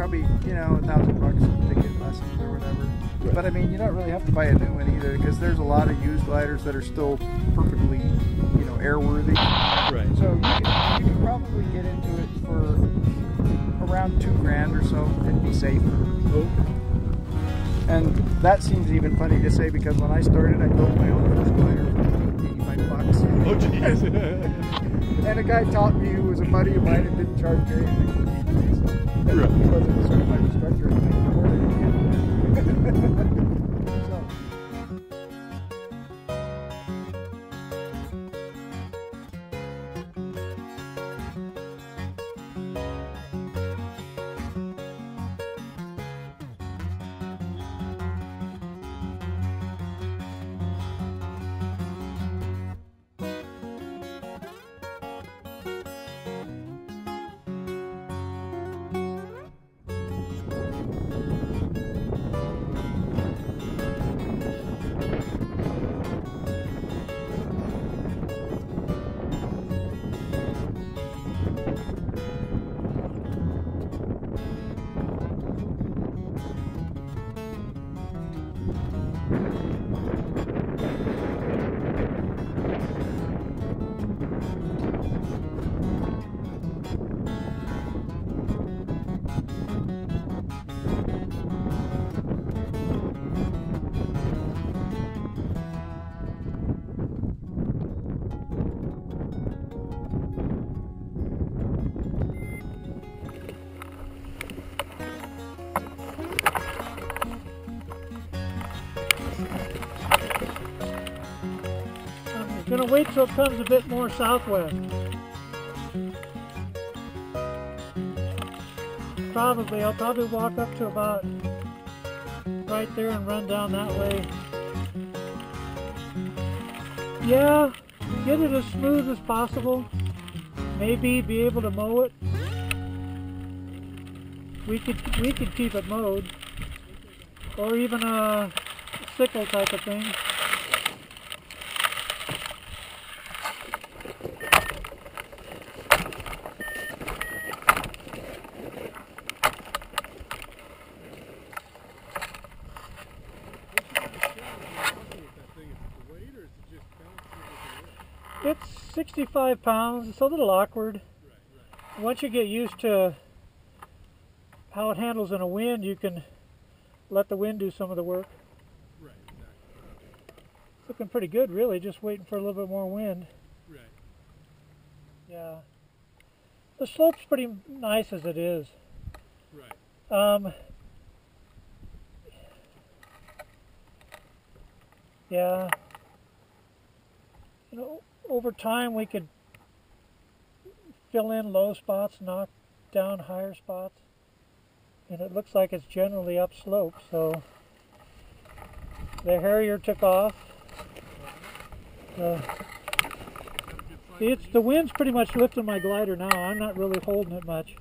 probably you know a thousand bucks to get lessons or whatever. Right. But I mean, you don't really have to buy a new one either because there's a lot of used gliders that are still perfectly, you know, airworthy. Right. So you can, you can probably get into it for around two grand or so and be safe. Oh, And that seems even funny to say because when I started, I built my own first glider for 85 bucks. oh jeez. And a guy taught me who was a buddy of mine and didn't charge me anything. So, Right. He I'm gonna wait till it comes a bit more southwest. Probably, I'll probably walk up to about right there and run down that way. Yeah, get it as smooth as possible. Maybe be able to mow it. We could we could keep it mowed, or even a sickle type of thing. 65 pounds. It's a little awkward. Once you get used to how it handles in a wind, you can let the wind do some of the work. It's looking pretty good, really. Just waiting for a little bit more wind. right. Yeah. The slope's pretty nice as it is. Right. Um, yeah. You know, over time we could fill in low spots, knock down higher spots. And it looks like it's generally upslope, so the Harrier took off. Uh, it's the wind's pretty much lifting my glider now. I'm not really holding it much.